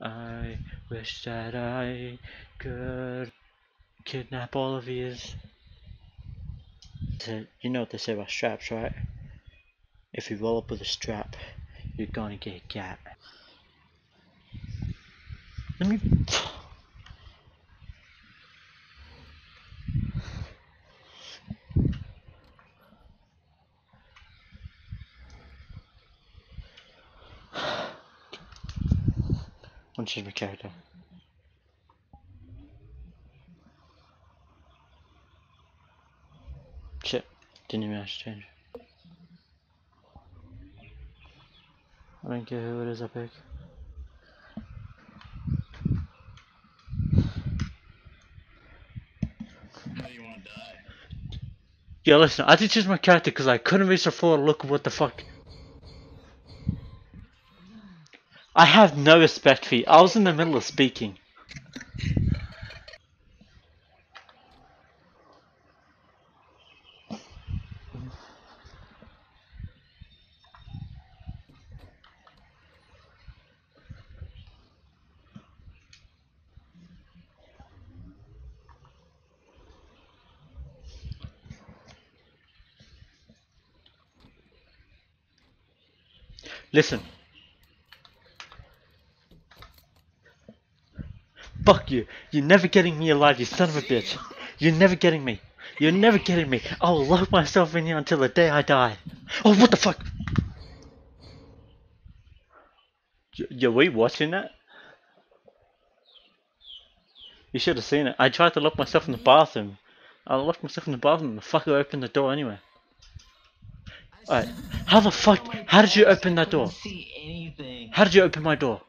I wish that I could kidnap all of yous. You know what they say about straps, right? If you roll up with a strap, you're gonna get gat. Let me. Change my character. Shit, didn't even have to change. I don't care who it is I pick. Yeah, listen, I did choose my character because I couldn't reach the floor to look what the fuck. I have no respect for you. I was in the middle of speaking. Listen. Fuck you. You're never getting me alive, you son of a bitch. You're never getting me. You're never getting me. I will lock myself in here until the day I die. Oh, what the fuck? Yo, were you watching that? You should have seen it. I tried to lock myself in the bathroom. I locked myself in the bathroom and the fucker opened the door anyway. Alright. How the fuck? How did you open that door? How did you open my door?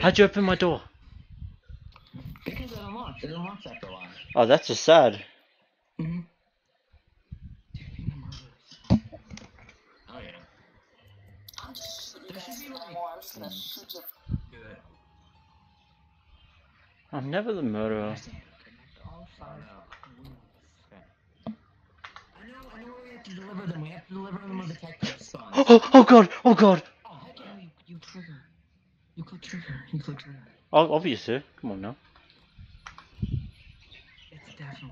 How'd you open my door? Because it unlocks. It unlocks after a while. Oh, that's just sad. Mm-hmm. Oh yeah. I'm just There should be like. more. I'm just gonna shoot you. Do it. I'm never the murderer. All five. I know. I know we have to deliver them. We have to deliver them with the detective spawn. Oh, oh, oh god, oh god. Oh heck yeah! You, you trigger. You click trigger. You click trigger. Oh, obviously. Come on now. It's definitely.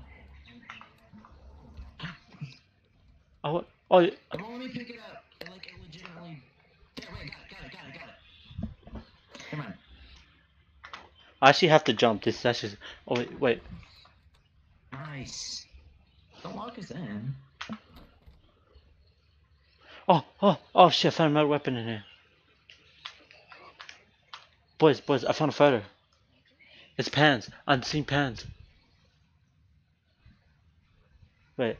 Oh, what? Oh, y- Oh, let me pick it up. It, like it legitimately. There, wait, got it, got it, got it, got it. Come on. I actually have to jump. This that's just. Oh wait, wait. Nice. Don't lock us in. Oh, oh, oh shit! I found another weapon in here. Boys, boys, I found a photo. It's pans. Unseen pans. Wait.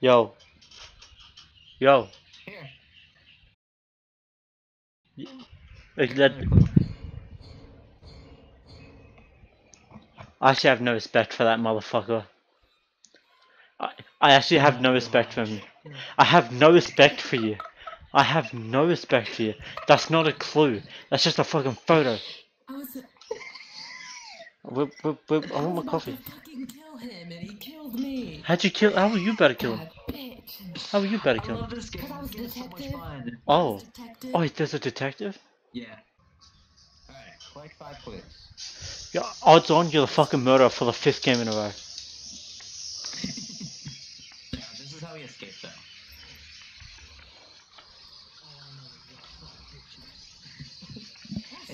Yo. Yo. Here. Like that. I actually have no respect for that motherfucker. I, I actually have no respect for him. I have no respect for you. I have no respect for you. That's not a clue. That's just a fucking photo. I Whip, whip, whip. I I want my coffee. fucking kill him, and he killed me. How'd you kill? How were you better kill him? God. How were you better kill him? love this game. Because I was This game is so much detective. fun. Oh. Oh, there's a detective? Yeah. Alright, collect five clues. Yeah, odds on you're the fucking murderer for the fifth game in a row. Yeah, this is how we escape though.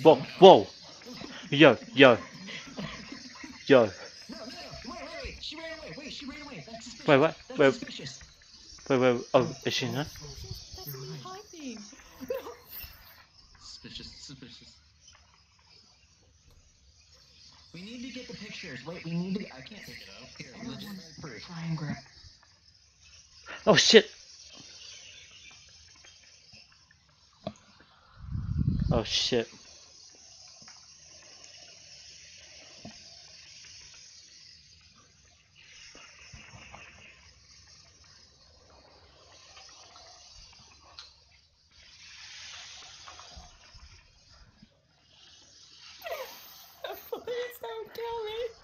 Whoa, whoa. Yo, yo, yo. No, no, no, wait, wait, wait, she ran away, wait, she ran away, that's suspicious. Wait, what? Wait. Wait, wait, oh, is she in there? That's hiding. Suspicious, suspicious. We need to get the pictures, wait, we need to, I can't pick it up. Here, legitimate proof. Try and grab. Oh shit. Oh shit.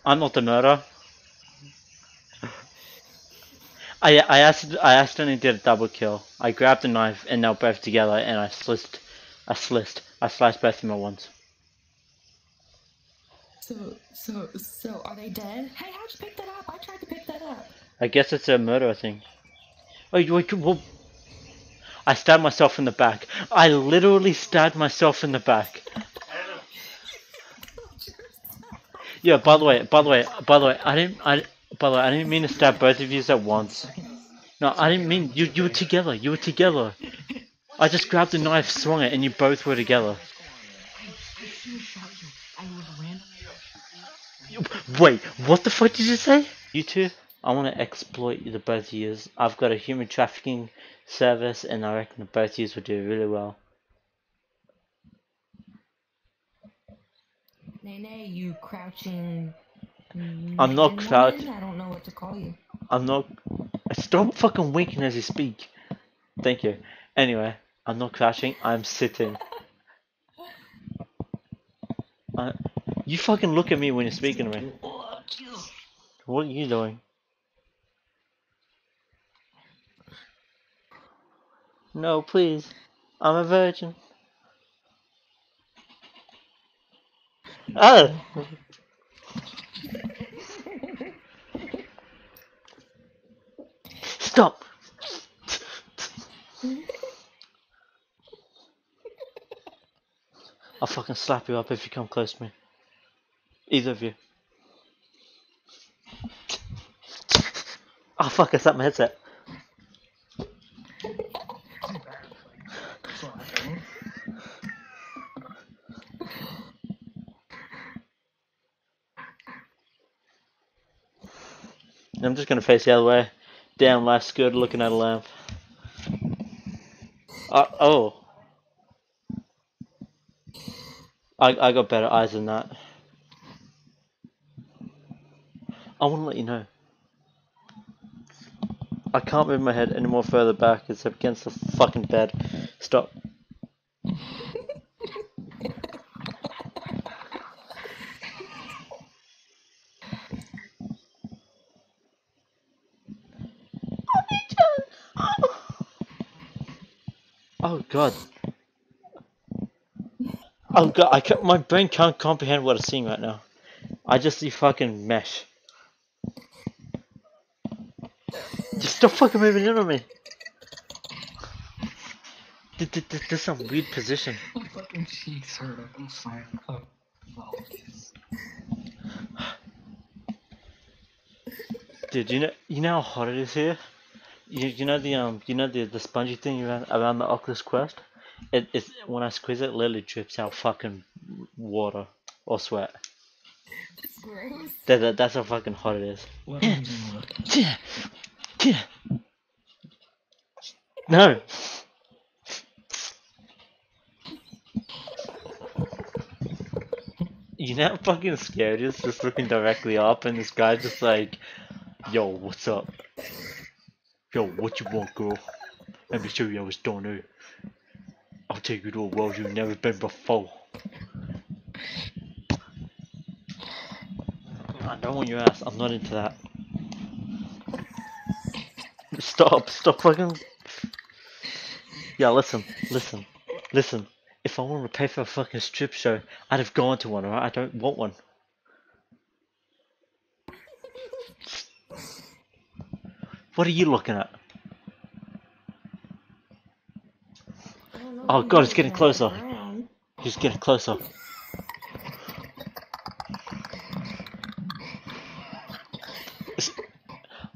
I'm not the murderer. I I accident, I accidentally did a double kill. I grabbed the knife and they were both together and I sliced I sliced I sliced both of them at once. So, so, so, are they dead? Hey, how'd you pick that up? I tried to pick that up. I guess it's a murder thing. Oh, you, you well, I stabbed myself in the back. I literally stabbed myself in the back. Yeah. By the way, by the way, by the way, I didn't. I by the way, I didn't mean to stab both of you at once. No, I didn't mean you. You were together. You were together. I just grabbed the knife, swung it, and you both were together. You, Wait, what the fuck did you say? You two, I want to exploit the both of yous. I've got a human trafficking service, and I reckon the both of yous will do really well. Nay, nay, you crouching. mm, I'm not crouching. I don't know what to call you. I'm not. Stop fucking winking as you speak. Thank you. Anyway, I'm not crouching. I'm sitting. Uh, you fucking look at me when you're speaking to me. What are you doing? No, please. I'm a virgin. Oh! Stop! I'll fucking slap you up if you come close to me. Either of you. Oh fuck, I slapped my headset. I'm just gonna face the other way. Damn, last good looking at a lamp. Uh, oh. I, I got better eyes than that. I want to let you know. I can't move my head any more further back. It's up against the fucking bed. Stop. Oh god. Oh god, I can't, my brain can't comprehend what I'm seeing right now. I just see fucking mesh. Just stop fucking moving in on me. Th- th- th- This is some weird position. My fucking cheeks hurt. I've been firing up. Well, Dude, you know you know how hot it is here. You, you know the um you know the the spongy thing around around the Oculus Quest. It it's when I squeeze it, it literally drips out fucking water or sweat. Gross. That, that that's how fucking hot it is. what am I doing with? Yeah. Yeah. No. You know how fucking scared it is just looking directly up and this guy just like, yo, what's up? Yo, what you want, girl? Let me show you how it's done, eh? I'll take you to a world you've never been before. I don't want your ass. I'm not into that. Stop, stop fucking. Yeah, listen, listen, listen. If I wanted to pay for a fucking strip show, I'd have gone to one, alright? I don't want one. What are you looking at? I don't know Oh, God, it's getting closer. He's getting closer.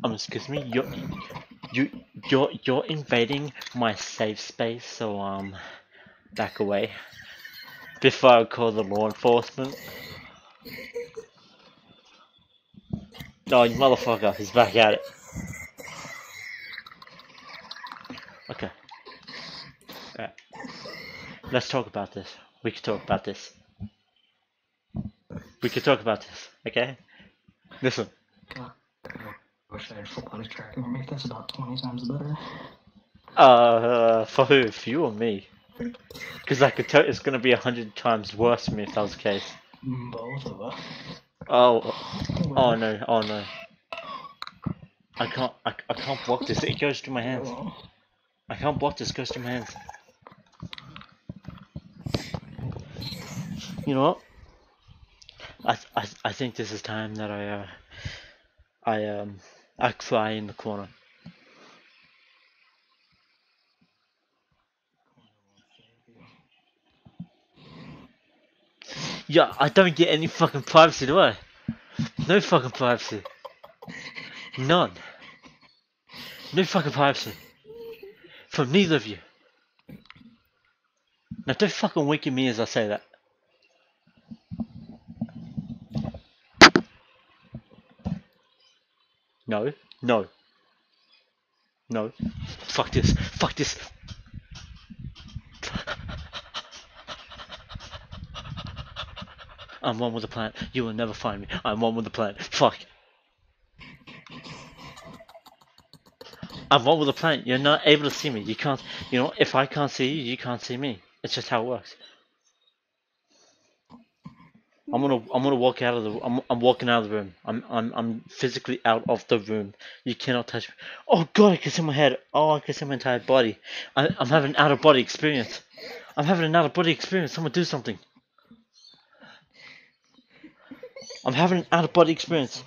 Um, excuse me, you're, you, you're, you're invading my safe space, so, um, back away. Before I call the law enforcement. No, you motherfucker, he's back at it. Okay. Alright. Let's talk about this. We can talk about this. We can talk about this, okay? Listen. God, I wish I had full body tracking to make this about 20 times better. Uh, for who? For you or me? Because I could tell it's gonna be a hundred times worse for me if that was the case. Both of us. Oh, oh no, oh no. I can't, I, I can't block this. It goes through my hands. I can't block this. It goes through my hands. You know what? I, I, I think this is time that I, uh, I, um, I cry in the corner. Yeah, I don't get any fucking privacy, do I? No fucking privacy. None. No fucking privacy. From neither of you. Now don't fucking wink at me as I say that. No, no. Fuck this. Fuck this. I'm one with the plant. You will never find me. I'm one with the plant. Fuck. I'm one with the plant. You're not able to see me. You can't. You know, if I can't see you, you can't see me. It's just how it works. I'm gonna. I'm gonna walk out of the. I'm. I'm walking out of the room. I'm. I'm. I'm physically out of the room. You cannot touch me. Oh God! I can see my head. Oh, I can see my entire body. I, I'm having an out of body experience. I'm having an out of body experience. Someone do something. I'm having an out of body experience.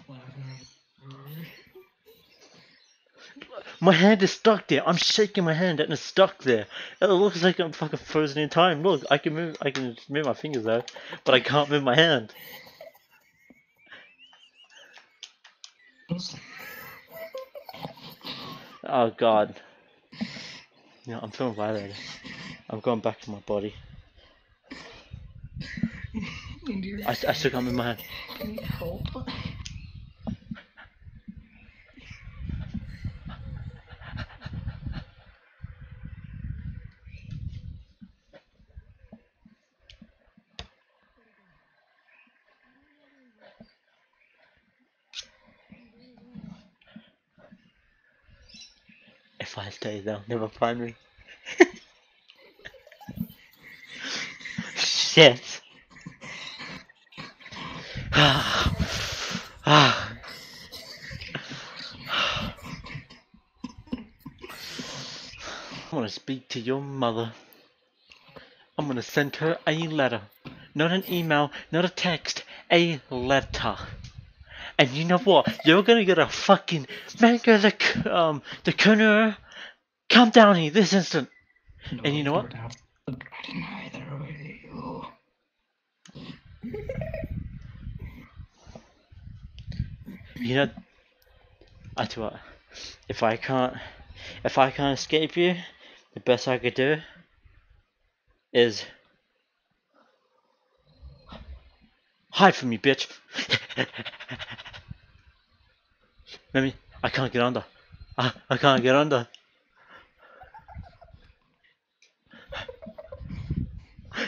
My hand is stuck there. I'm shaking my hand and it's stuck there. It looks like I'm fucking frozen in time. Look, I can move. I can move my fingers though, but I can't move my hand. Oh god. Yeah, I'm feeling violated. I'm going back to my body. I, I still can't move my hand. Can you help? If I stay, they'll never find me. Shit. I want to speak to your mother. I'm gonna send her a letter. Not an email, not a text, a letter. And you know what? You're gonna get a fucking manga the um the Kunur. Come down here this instant. And you know what? I didn't either with you. You know, I tell you what. If I can't, if I can't escape you, the best I could do is hide from you, bitch. Let me. I can't get under. I, I can't get under. I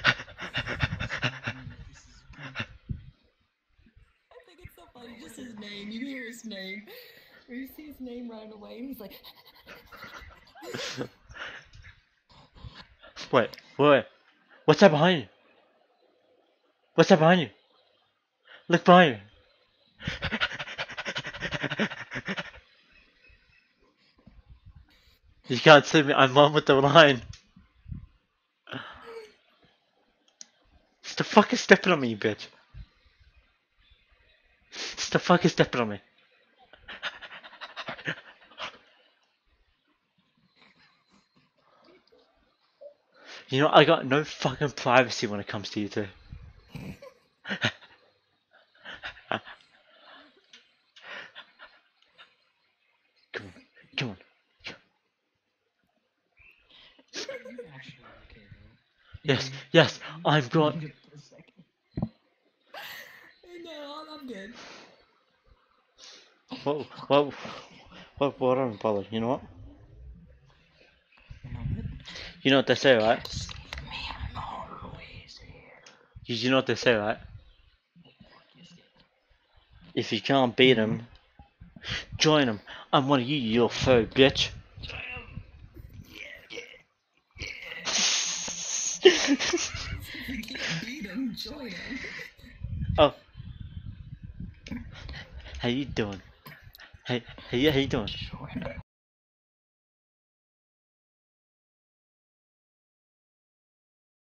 think it's so funny. Just his name. You hear his name. Or you see his name right away, and he's like, Wait, wait, wait. What's that behind you? What's that behind you? Look behind you. You can't see me, I'm on with the line. It's the fuck is stepping on me, bitch. you bitch. fuck is stepping on me. You know, I got no fucking privacy when it comes to you two. come on, come on. You actually okay though. Yes, yes, I'm going. Good for a second. no, I'm good. Am I bothered? You know what? You know what? You know what they say, right? Just me. I'm always here. You, know what they say, right? If you can't beat them, join them. I'm one of you, you faux bitch. If you can't beat him, join him. oh, How you doing? Hey, hey, how you doing?